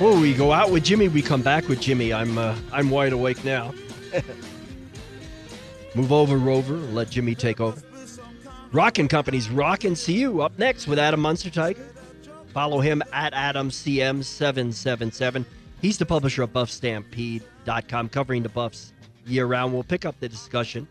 Well, we go out with Jimmy, we come back with Jimmy. I'm uh, I'm wide awake now. Move over, Rover. Let Jimmy take over. Rock and Company's Rockin' CU up next with Adam Munsterteiger. Follow him at AdamCM777. He's the publisher of BuffStampede.com, covering the Buffs year round. We'll pick up the discussion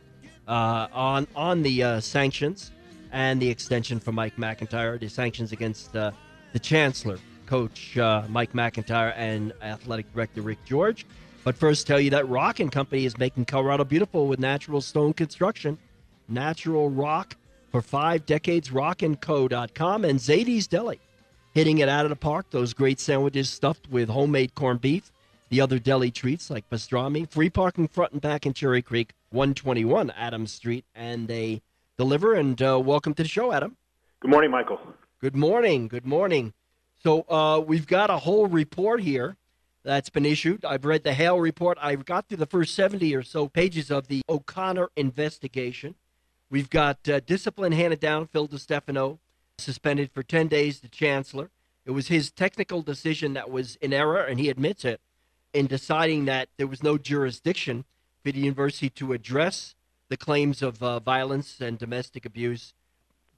uh, on on the uh, sanctions and the extension for Mike McIntyre, the sanctions against uh, the Chancellor coach uh, Mike McIntyre and athletic director Rick George. But first, tell you that Rock and Company is making Colorado beautiful with natural stone construction. Natural rock for five decades, rockandco.com and Zaidy's Deli. Hitting it out of the park, those great sandwiches stuffed with homemade corned beef, the other deli treats like pastrami, free parking front and back in Cherry Creek, 121 Adams Street, and they deliver. And uh, welcome to the show, Adam. Good morning, Michael. Good morning. Good morning. So uh, we've got a whole report here that's been issued. I've read the Hale report. I've got through the first 70 or so pages of the O'Connor investigation. We've got uh, discipline handed down. Phil DiStefano suspended for 10 days. The chancellor. It was his technical decision that was in error, and he admits it, in deciding that there was no jurisdiction for the university to address the claims of uh, violence and domestic abuse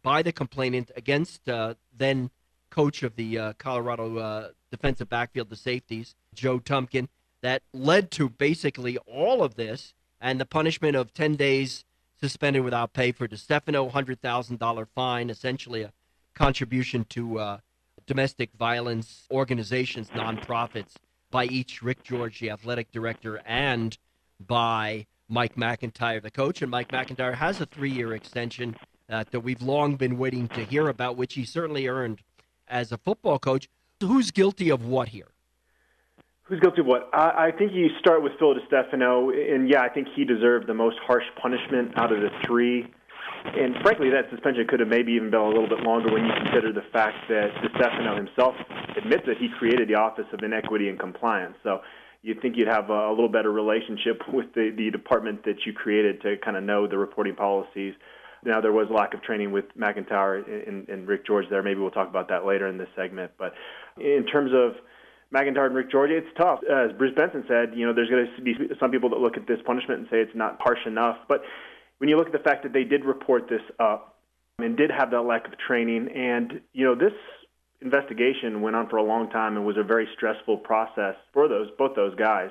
by the complainant against uh, then coach of the uh, Colorado uh, defensive backfield, the safeties, Joe Tumpkin, that led to basically all of this and the punishment of 10 days suspended without pay for DiStefano, $100,000 fine, essentially a contribution to uh, domestic violence organizations, nonprofits, by each Rick George, the athletic director, and by Mike McIntyre, the coach. And Mike McIntyre has a three year extension uh, that we've long been waiting to hear about, which he certainly earned as a football coach. Who's guilty of what here? Who's guilty of what? I, I think you start with Phil DiStefano, and yeah, I think he deserved the most harsh punishment out of the three. And frankly, that suspension could have maybe even been a little bit longer when you consider the fact that DiStefano himself admits that he created the Office of Inequity and Compliance. So you'd think you'd have a, little better relationship with the, the department that you created to kind of know the reporting policies now there was a lack of training with McIntyre and, and Rick George there. Maybe we'll talk about that later in this segment. But in terms of McIntyre and Rick George, it's tough. As Bruce Benson said, you know, there's going to be some people that look at this punishment and say it's not harsh enough. But when you look at the fact that they did report this up and did have that lack of training, and you know, this investigation went on for a long time and was a very stressful process for those both those guys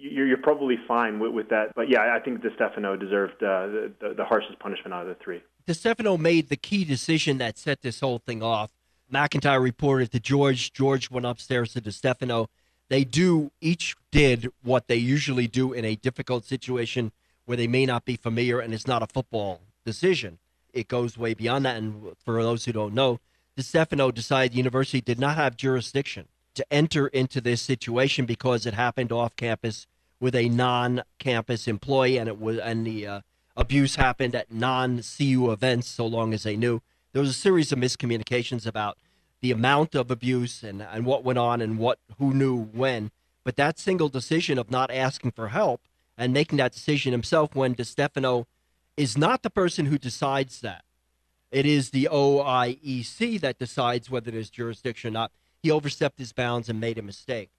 you're, you're probably fine with, with, that. But yeah, I think DiStefano deserved uh, the, the, the harshest punishment out of the three. DiStefano made the key decision that set this whole thing off. McIntyre reported to George. George went upstairs to DiStefano. They do each did what they usually do in a difficult situation where they may not be familiar and it's not a football decision. It goes way beyond that. And for those who don't know, DiStefano decided the university did not have jurisdiction to enter into this situation because it happened off campus with a non-campus employee, and it was and the uh, abuse happened at non-CU events. So long as they knew, there was a series of miscommunications about the amount of abuse and, and what went on and what who knew when. But that single decision of not asking for help and making that decision himself when DiStefano is not the person who decides that. It is the OIEC that decides whether there's jurisdiction or not he overstepped his bounds and made a mistake.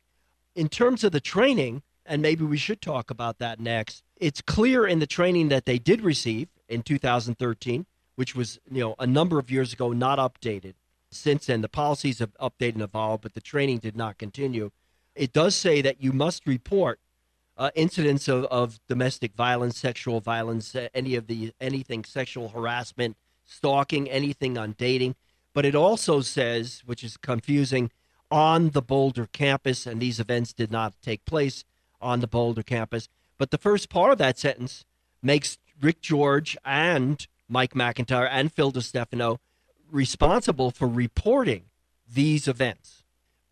In terms of the training, and maybe we should talk about that next, it's clear in the training that they did receive in 2013, which was you know a number of years ago, not updated. Since then, the policies have updated and evolved, but the training did not continue. It does say that you must report uh, incidents of, of domestic violence, sexual violence, uh, any of the anything sexual harassment, stalking, anything on dating. But it also says, which is confusing, on the Boulder campus, and these events did not take place on the Boulder campus. But the first part of that sentence makes Rick George and Mike McIntyre and Phil DiStefano responsible for reporting these events.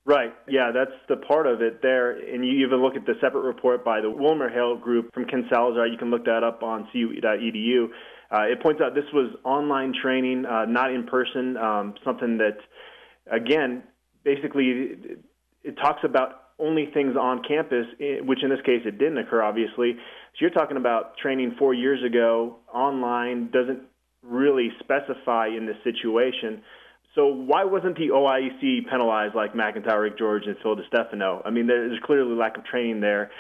Right. Yeah, that's the part of it there. And you even look at the separate report by the Wilmer Hale group from Ken Salazar. You can look that up on cu.edu. Uh, it points out this was online training, uh, not in person, um, something that, again, basically it talks about only things on campus, eh, which in this case it didn't occur, obviously. So you're talking about training four years ago online, doesn't really specify in this situation. So why wasn't the OIEC penalized like McIntyre, Rick George, and Phil DiStefano? I mean, there's clearly lack of training there,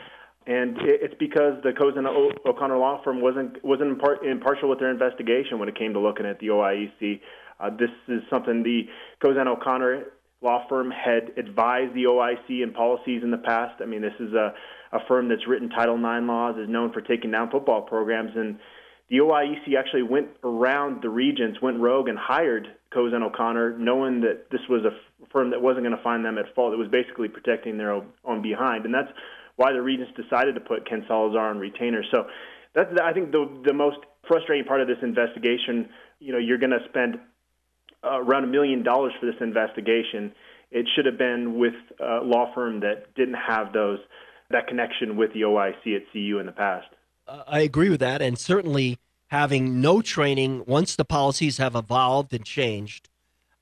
and it's because the Cozen O'Connor law firm wasn't wasn't impartial with their investigation when it came to looking at the OIEC. Uh, this is something the Cozen O'Connor law firm had advised the OIC in policies in the past. I mean, this is a, a firm that's written Title IX laws, is known for taking down football programs, and the OIEC actually went around the regents, went rogue, and hired Cozen O'Connor, knowing that this was a firm that wasn't going to find them at fault. It was basically protecting their own behind, and that's why the regents decided to put Ken Salazar on retainer. So that's I think the the most frustrating part of this investigation. You know, you're going to spend uh, around a million dollars for this investigation. It should have been with a law firm that didn't have those that connection with the OIC at CU in the past. Uh, I agree with that, and certainly having no training once the policies have evolved and changed,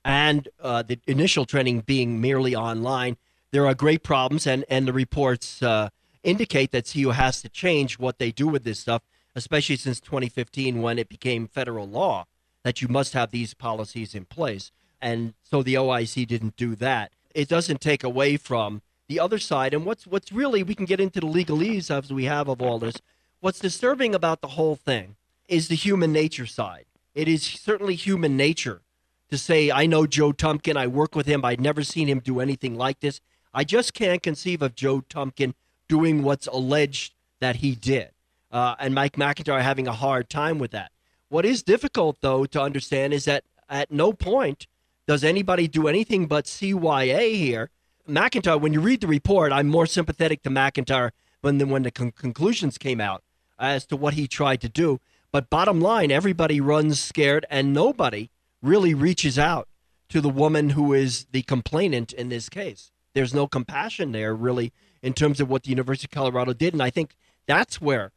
and uh, the initial training being merely online, there are great problems, and and the reports uh, indicate that CU has to change what they do with this stuff, especially since 2015 when it became federal law that you must have these policies in place. And so the OIC didn't do that. It doesn't take away from the other side. And what's what's really we can get into the legalese as we have of all this. What's disturbing about the whole thing is the human nature side. It is certainly human nature to say, I know Joe Tumpkin, I work with him, I'd never seen him do anything like this. I just can't conceive of Joe Tumpkin doing what's alleged that he did. Uh, and Mike McIntyre having a hard time with that. What is difficult, though, to understand is that at no point does anybody do anything but CYA here. McIntyre, when you read the report, I'm more sympathetic to McIntyre than when the con- conclusions came out as to what he tried to do. But bottom line, everybody runs scared, and nobody really reaches out to the woman who is the complainant in this case. There's no compassion there, really, in terms of what the University of Colorado did. And I think that's where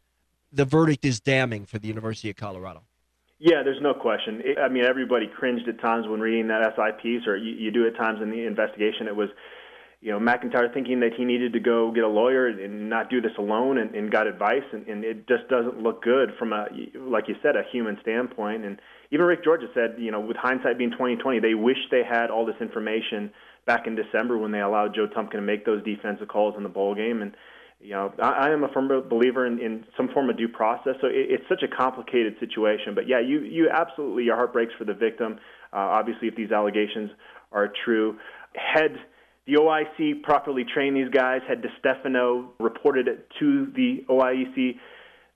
the verdict is damning for the University of Colorado. Yeah, there's no question. I mean, everybody cringed at times when reading that SI piece, or you, you do at times in the investigation. It was, you know, McIntyre thinking that he needed to go get a lawyer and not do this alone, and, and got advice, and, and it just doesn't look good from a, like you said, a human standpoint. And even Rick George said, you know, with hindsight being 2020, they wish they had all this information back in December when they allowed Joe Tumpkin to make those defensive calls in the bowl game, and you know, I, I am a firm believer in, in some form of due process. So it, it's such a complicated situation. But yeah, you you absolutely your heart breaks for the victim. Uh, obviously, if these allegations are true, had the OIC properly trained these guys, had DiStefano reported it to the OIEC,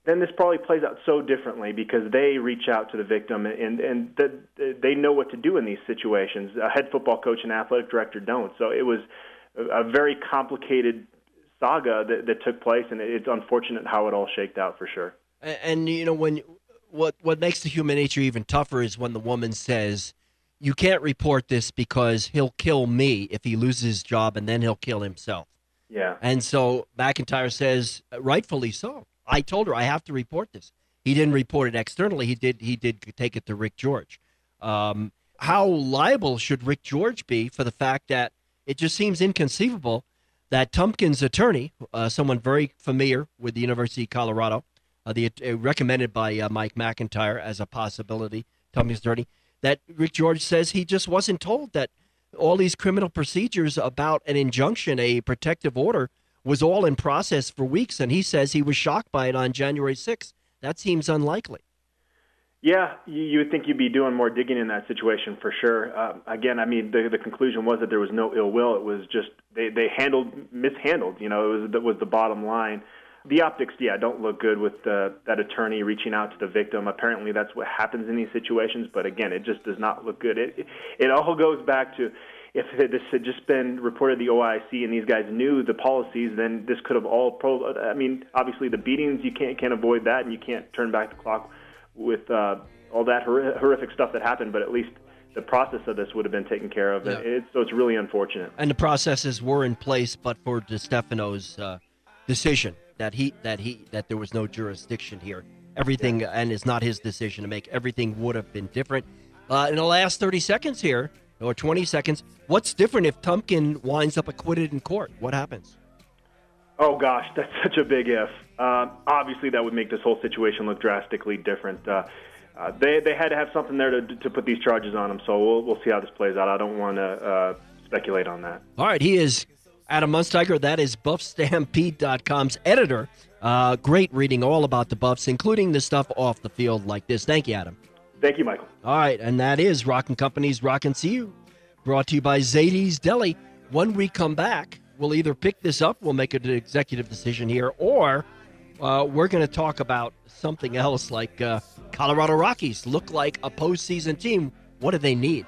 then this probably plays out so differently because they reach out to the victim and and the, they know what to do in these situations. A head football coach and athletic director don't. So it was a very complicated saga that, that took place, and it's unfortunate how it all shaked out for sure. And, and you know when what what makes the human nature even tougher is when the woman says, "You can't report this because he'll kill me if he loses his job, and then he'll kill himself." Yeah. And so McIntyre says, rightfully so. I told her I have to report this. He didn't report it externally. He did. He did take it to Rick George. Um, how liable should Rick George be for the fact that it just seems inconceivable that Tumpkin's attorney, uh, someone very familiar with the University of Colorado, uh, the uh, recommended by uh, Mike McIntyre as a possibility, Tumpkin's attorney, that Rick George says he just wasn't told that all these criminal procedures about an injunction, a protective order, was all in process for weeks, and he says he was shocked by it on January 6th. That seems unlikely. Yeah, you, you would think you'd be doing more digging in that situation for sure. Uh, again, I mean, the the conclusion was that there was no ill will. It was just they they handled mishandled. You know, it was that was the bottom line. The optics, yeah, don't look good with uh, that attorney reaching out to the victim. Apparently, that's what happens in these situations. But again, it just does not look good. It it, all goes back to if this had just been reported the OIC and these guys knew the policies, then this could have all. Pro- I mean, obviously the beatings you can't can't avoid that, and you can't turn back the clock with uh, all that horrific stuff that happened, but at least the process of this would have been taken care of. Yeah. It's, so it's really unfortunate. And the processes were in place, but for DiStefano's uh, decision that he that he that there was no jurisdiction here. Everything yeah. and it's not his decision to make. Everything would have been different. Uh, in the last 30 seconds here, or 20 seconds, what's different if Tumpkin winds up acquitted in court? What happens? Oh gosh, that's such a big if. Uh, obviously, that would make this whole situation look drastically different. Uh, uh, they they had to have something there to to put these charges on him. So we'll we'll see how this plays out. I don't want to uh, speculate on that. All right, he is Adam Munsterteiger. That is BuffStampede.com's editor. Uh, great reading all about the Buffs, including the stuff off the field like this. Thank you, Adam. Thank you, Michael. All right, and that is Rock and Company's Rockin' CU, brought to you by Zaidy's Deli. When we come back, we'll either pick this up, we'll make an executive decision here, or uh, we're going to talk about something else like uh, Colorado Rockies look like a postseason team. What do they need?